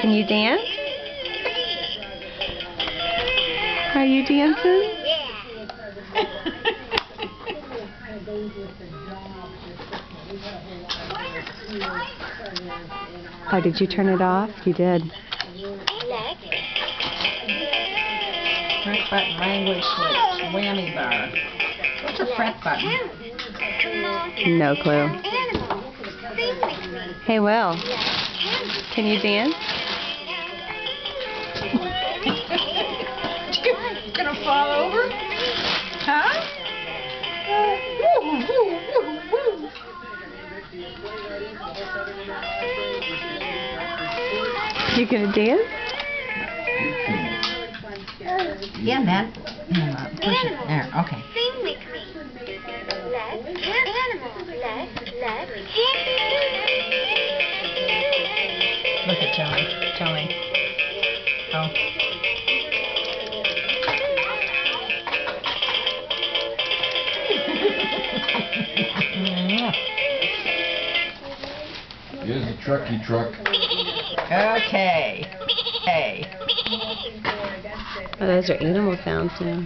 Can you dance? Are you dancing? Oh, did you turn it off? You did. Fret button, language switch, whammy bar. What's a fret button? No clue. Hey, Will. Can you dance? you Gonna fall over? Huh? You gonna dance? Yeah, man. Yeah, push it. There, okay. Sing with me. Let's animal. Let's let's Look at Joey. Joey. Oh. Here's the trucky truck. Okay. Hey. Oh, those are animal sounds now.